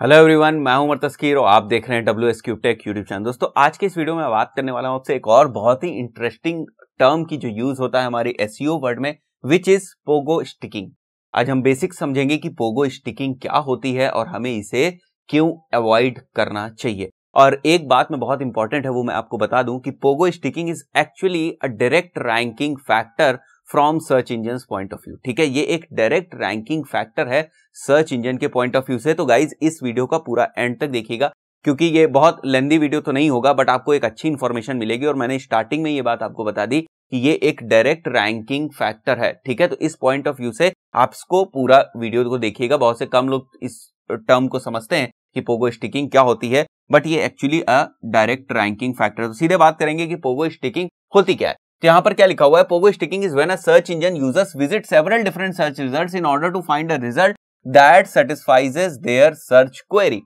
Hello everyone, मैं हूँ तस्कीर और आप देख रहे हैं W S tech YouTube channel दोस्तों, आज के इस वीडियो में बात करने वाला हूँ आपसे एक और बहुत ही इंटरेस्टिंग टर्म की जो यूज़ होता है हमारे एस वर्ड में विच इज़ पोगो स्टिकिंग आज हम बेसिक समझेंगे कि पोगो स्टिकिंग क्या होती है और हमें इसे क्यों अवॉइड करना चाहिए। और एक बात में बहुत इंपॉर्टेंट है, वो मैं आपको बता दूँ कि pogo sticking is actually a direct ranking factor from search engine point of view ठीक है, ये एक डायरेक्ट रैंकिंग फैक्टर है सर्च इंजन के पॉइंट ऑफ़ व्यू से। तो गाइज़ इस वीडियो का पूरा एंड तक देखिएगा, क्योंकि ये बहुत लेंदी वीडियो तो नहीं होगा बट आपको एक अच्छी इन्फॉर्मेशन मिलेगी। और मैंने स्टार्टिंग में ये बात आपको बता दी कि ये एक डायरेक्ट रैंकिंग फैक्टर है। ठीक है तो इस पॉइंट ऑफ़ व्यू से आपको पूरा वीडियो को देखिएगा। बहुत से कम लोग इस टर्म को समझते हैं कि पोगो स्टिकिंग क्या होती है बट ये actually a direct ranking factor तो सीधे बात करेंगे कि पोगो स्टिकिंग होती क्या है। तो यहाँ पर क्या लिखा हुआ है? Pogo sticking is when a search engine users visit several different search results in order to find a result that satisfies their search query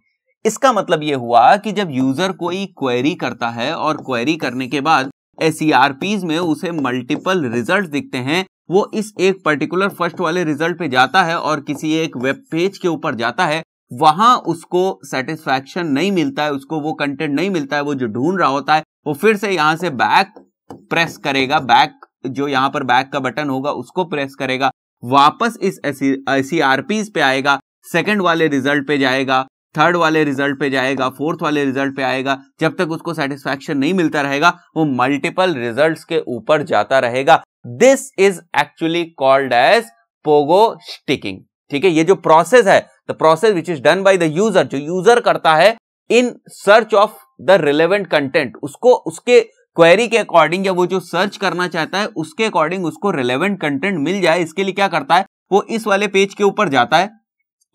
इसका मतलब यह हुआ कि जब यूज़र कोई क्वेरी करता है और क्वेरी करने के बाद एस e में उसे मल्टीपल रिज़ल्ट दिखते हैं, वो इस एक पर्टिकुलर फ़र्स्ट वाले रिज़ल्ट पे जाता है और किसी एक वेब पेज के ऊपर जाता है, वहाँ उसको सेटिस्फैक्शन नहीं मिलता है, उसको वो कंटेंट नहीं मिलता है, वो जो ढूंढ रहा होता है, वो फिर से यहाँ से बैक प्रेस करेगा बैक जो यहाँ पर बैक का बटन होगा, उसको प्रेस करेगा, वापस इस एस पे आएगा सेकंड वाले रिज़ल्ट पे जाएगा थर्ड वाले रिज़ल्ट पे जाएगा फोर्थ वाले रिज़ल्ट पे आएगा, जब तक उसको सेटिस्फैक्शन नहीं मिलता रहेगा, वो मल्टीपल रिजल्ट्स के ऊपर जाता रहेगा। This is actually called as pogo sticking ठीक है, ये जो प्रोसेस है the process which is done by the user जो यूज़र करता है in search of the relevant content उसको, उसके क्वेरी के अकॉर्डिंग या वो जो सर्च करना चाहता है, उसके अकॉर्डिंग उसको रिलेवेंट कंटेंट मिल जाए, इसके लिए क्या करता है, वो इस वाले पेज के ऊपर जाता है।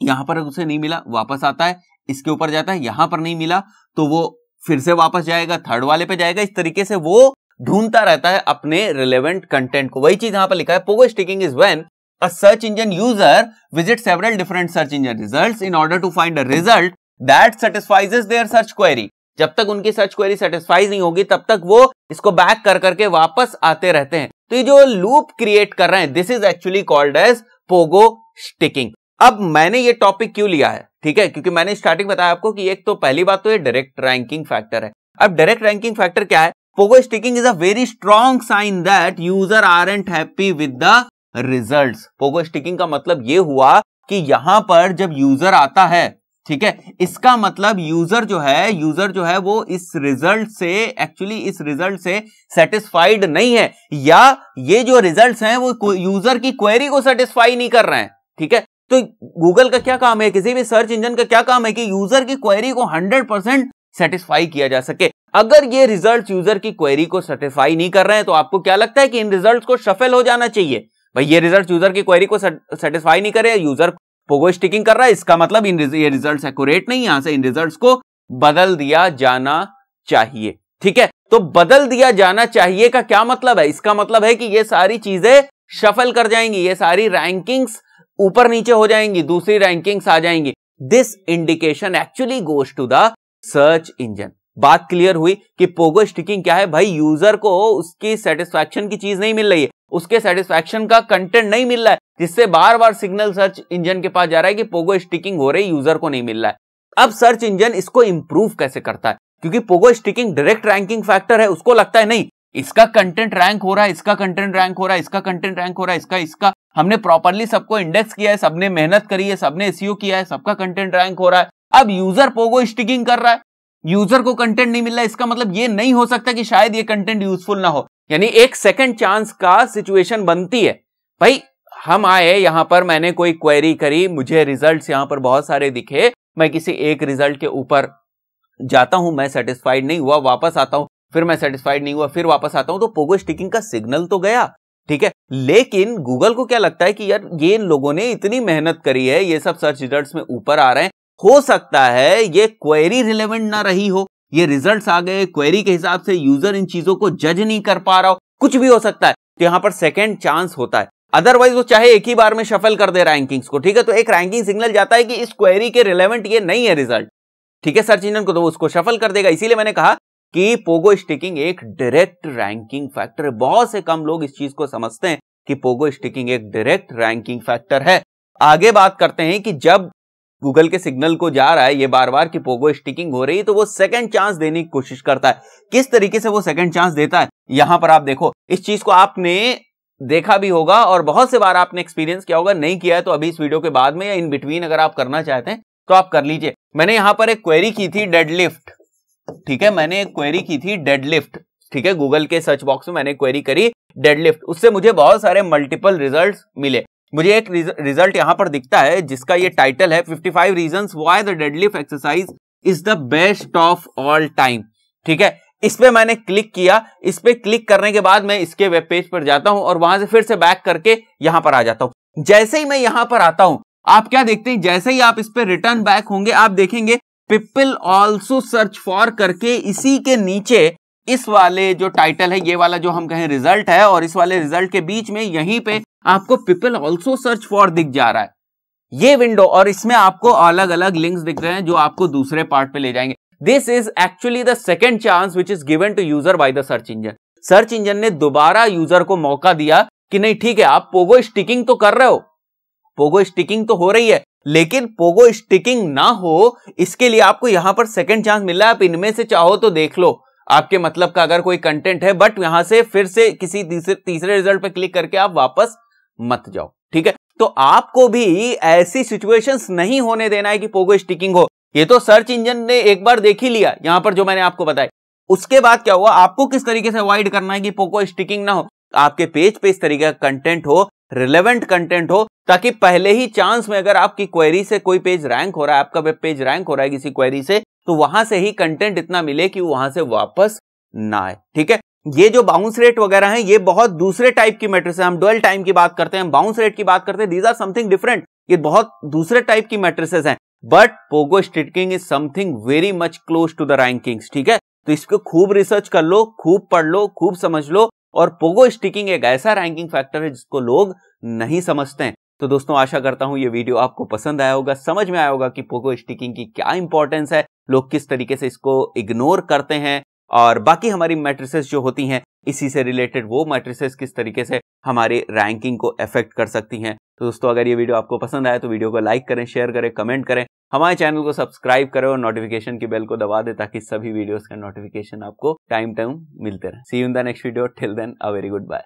यहाँ पर उसे नहीं मिला, वापस आता है, इसके ऊपर जाता है, यहाँ पर नहीं मिला तो वो फिर से वापस जाएगा थर्ड वाले पे जाएगा, इस तरीके से वो ढूंढता रहता है अपने रिलेवेंट कंटेंट को। वही चीज़ यहाँ पर लिखा है pogo sticking is when a search engine user visit several different search engine result in order to find a result that satisfies their search query जब तक उनकी सर्च क्वेरी सेटिस्फाइज नहीं होगी, तब तक वो इसको बैक कर करके वापस आते रहते हैं। तो ये जो लूप क्रिएट कर रहे हैं this is actually called as pogo sticking अब मैंने ये टॉपिक क्यों लिया है? ठीक है? क्योंकि मैंने स्टार्टिंग बताया आपको कि एक तो पहली बात तो ये डायरेक्ट रैंकिंग फैक्टर है। अब डायरेक्ट रैंकिंग फैक्टर क्या है? Pogo sticking is a very strong sign that user aren't happy with the result pogo sticking का मतलब ये हुआ कि यहाँ पर जब यूज़र आता है ठीक है? इसका मतलब यूज़र जो है यूज़र जो है वो इस रिज़ल्ट से एक्चुअली इस रिज़ल्ट से सेटिस्फाइड नहीं है। या ये जो रिजल्ट्स हैं, वो यूज़र की क्वेरी को सेटिस्फाई नहीं कर रहे हैं, ठीक है? तो गूगल का क्या काम है? किसी भी सर्च इंजन का क्या काम है कि यूज़र की क्वेरी को 100 परसेंट सेटिस्फाई किया जा सके। अगर ये रिज़ल्ट यूज़र की क्वेरी को सेटिस्फाई नहीं कर रहे हैं तो आपको क्या लगता है कि इन रिज़ल्ट को शफल हो जाना चाहिए? भाई, ये रिज़ल्ट यूज़र की क्वेरी को सेटिस्फाई नहीं करे यूज़र पोगो स्टिकिंग कर रहा है, इसका मतलब इन ये रिज़ल्ट एक्यूरेट नहीं यहाँ से इन रिज़ल्ट को बदल दिया जाना चाहिए, ठीक है? तो बदल दिया जाना चाहिए का क्या मतलब है? इसका मतलब है कि ये सारी चीज़ें शफल कर जाएँगी, ये सारी रैंकिंग्स ऊपर नीचे हो जाएँगी, दूसरी रैंकिंग्स आ जाएँगी। This indication actually goes to the search engine बात क्लियर हुई कि पोगो स्टिकिंग क्या है? भाई यूज़र को उसकी सेटिस्फैक्शन की चीज़ नहीं मिल रही है, उसके सेटिस्फैक्शन का कंटेंट नहीं मिल रहा है। जिससे बार बार सिग्नल सर्च इंजन के पास जा रहा है कि पोगो स्टिकिंग हो रही, यूज़र को नहीं मिल रहा है। अब सर्च इंजन इसको इंप्रूव कैसे करता है? क्योंकि pogo sticking direct ranking factor है, उसको लगता है, नहीं, इसका कंटेंट रैंक हो रहा है, इसका कंटेंट रैंक हो रहा है, इसका कंटेंट रैंक हो रहा है, इसका इसका। हमने प्रॉपरली सबको इंडेक्स किया है, सबने मेहनत करी है, सबने एसईओ किया है, सबका कंटेंट रैंक हो रहा है। अब यूज़र पोगो स्टिकिंग कर रहा है। यूज़र को कंटेंट नहीं मिल रहा है, इसका मतलब ये नहीं हो सकता कि शायद ये कंटेंट यूजफुल ना हो। यानी एक सेकंड चांस का सिचुएशन बनती है। भाई हम आए यहाँ पर मैंने कोई क्वेरी करी, मुझे रिजल्ट्स यहाँ पर बहुत सारे दिखे। मैं किसी एक रिज़ल्ट के ऊपर जाता हूँ, मैं सेटिस्फाइड नहीं हुआ, वापस आता हूँ, फिर मैं सेटिस्फाइड नहीं हुआ, फिर वापस आता हूँ तो पोगो स्टिकिंग का सिग्नल तो गया, ठीक है? लेकिन गूगल को क्या लगता है कि यार, ये इन लोगों ने इतनी मेहनत करी है, ये सब सर्च रिजल्ट्स में ऊपर आ रहे हैं, हो सकता है ये क्वेरी रिलेवेंट ना रही हो, ये रिजल्ट्स आ गए क्वेरी के हिसाब से यूज़र इन चीज़ों को जज नहीं कर पा रहा हो, कुछ भी हो सकता है तो यहाँ पर सेकेंड चांस होता है। अदरवाइज़ वो चाहे एक ही बार में शफल कर दे रैंकिंग्स को, ठीक है? तो एक रैंकिंग सिग्नल जाता है कि इस क्वेरी के रिलेवेंट ये नहीं है रिज़ल्ट ठीक है सर्च इंजन को तो उसको शफल कर देगा। इसीलिए मैंने कहा कि पोगो स्टिकिंग एक डायरेक्ट रैंकिंग फैक्टर है। बहुत से कम लोग इस चीज़ को समझते हैं कि पोगो स्टिकिंग एक डायरेक्ट रैंकिंग फैक्टर है। आगे बात करते हैं कि जब गूगल के सिग्नल को जा रहा है, ये बार बार कि पोगो स्टिकिंग हो रही है तो वो सेकंड चांस देने की कोशिश करता है। किस तरीके से वो सेकंड चांस देता है? यहाँ पर आप देखो, इस चीज़ को आपने देखा भी होगा और बहुत से बार आपने एक्सपीरियंस किया होगा, नहीं किया है तो अभी इस वीडियो के बाद में या इन बिटवीन अगर आप करना चाहते हैं तो आप कर लीजिए। मैंने यहाँ पर एक क्वेरी की थी डेडलिफ्ट ठीक है? मैंने एक क्वेरी की थी डेडलिफ्ट ठीक है? गूगल के सर्च बॉक्स में मैंने क्वेरी करी डेडलिफ्ट उससे मुझे बहुत सारे मल्टीपल रिज़ल्ट मिले। मुझे एक रिज़ल्ट यहाँ पर दिखता है, जिसका ये टाइटल है 55 reasons why the deadlift exercise is the best of all time ठीक है? इस पर मैंने क्लिक किया। इस पर क्लिक करने के बाद मैं इसके वेब पेज पर जाता हूँ और वहाँ से फिर से बैक करके यहाँ पर आ जाता हूँ। जैसे ही मैं यहाँ पर आता हूँ, आप क्या देखते हैं? जैसे ही आप इस पर रिटर्न बैक होंगे, आप देखेंगे पीपल ऑल्सो सर्च फॉर करके इसी के नीचे इस वाले जो टाइटल है, ये वाला जो हम कहें रिज़ल्ट है और इस वाले रिज़ल्ट के बीच में यहीं पे आपको पीपल ऑल्सो सर्च फॉर दिख जा रहा है। ये विंडो और इसमें आपको अलग अलग लिंक्स दिख रहे हैं जो आपको दूसरे पार्ट पे ले जाएँगे। This is actually the second chance which is given to user by the search engine search engine ने दोबारा यूज़र को मौका दिया कि नहीं, ठीक है, आप पोगो स्टिकिंग तो कर रहे हो। पोगो स्टिकिंग तो हो रही है, लेकिन पोगो स्टिकिंग ना हो, इसके लिए आपको यहाँ पर सेकेंड चांस मिल रहा है। आप इनमें से चाहो तो देख लो। आपके मतलब का अगर कोई कंटेंट है बट यहाँ से फिर से किसी तीसरे तीसरे रिज़ल्ट पे क्लिक करके आप वापस मत जाओ, ठीक है? तो आपको भी ऐसी सिचुएशंस नहीं होने देना है कि पोगो स्टिकिंग हो। ये तो सर्च इंजन ने एक बार देख ही लिया, यहाँ पर जो मैंने आपको बताया। उसके बाद क्या हुआ? आपको किस तरीके से अवॉइड करना है कि पोको स्टिकिंग ना हो? आपके पेज पे इस तरीके का कंटेंट हो रिलेवेंट कंटेंट हो, ताकि पहले ही चांस में अगर आपकी क्वेरी से कोई पेज रैंक हो रहा है, आपका वेब पेज रैंक हो रहा है किसी क्वेरी से तो वहाँ से ही कंटेंट इतना मिले कि वहाँ से वापस ना आए, ठीक है? ये जो बाउंस रेट वगैरह है, ये बहुत दूसरे टाइप की मैट्रिक्स है हम डुअल टाइम की बात करते हैं बाउंस रेट की बात करते हैं दीज आर समथिंग डिफरेंट ये बहुत दूसरे टाइप की मैट्रिसेस हैं। But pogo sticking is something very much close to the rankings ठीक है? तो इसको खूब रिसर्च कर लो, खूब पढ़ लो, खूब समझ लो, और पोगो स्टिकिंग एक ऐसा रैंकिंग फैक्टर है जिसको लोग नहीं समझते हैं। तो दोस्तों, आशा करता हूँ ये वीडियो आपको पसंद आया होगा, समझ में आया होगा कि पोगो स्टिकिंग की क्या इंपॉर्टेंस है, लोग किस तरीके से इसको इग्नोर करते हैं, और बाकी हमारी मैट्रिसेस जो होती हैं, इसी से रिलेटेड वो मैट्रिसेस किस तरीके से हमारे रैंकिंग को अफेक्ट कर सकती हैं। तो दोस्तों, अगर ये वीडियो आपको पसंद आए तो वीडियो को लाइक करें, शेयर करें, कमेंट करें। हमारे चैनल को सब्सक्राइब करें और नोटिफिकेशन की बेल को दबा दें ताकि सभी वीडियोस का नोटिफिकेशन आपको टाइम टाइम मिलते रहे। See in the next video till then a very goodbye